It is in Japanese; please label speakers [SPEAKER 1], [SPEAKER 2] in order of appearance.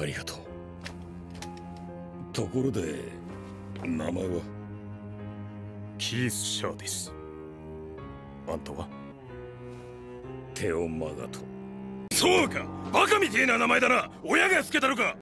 [SPEAKER 1] ありがとう。ところで名前は？
[SPEAKER 2] キース・シャーです。あんたは？
[SPEAKER 1] テオ・マガト。
[SPEAKER 2] そうか！バカみてえな名前だな！親がつけたのか！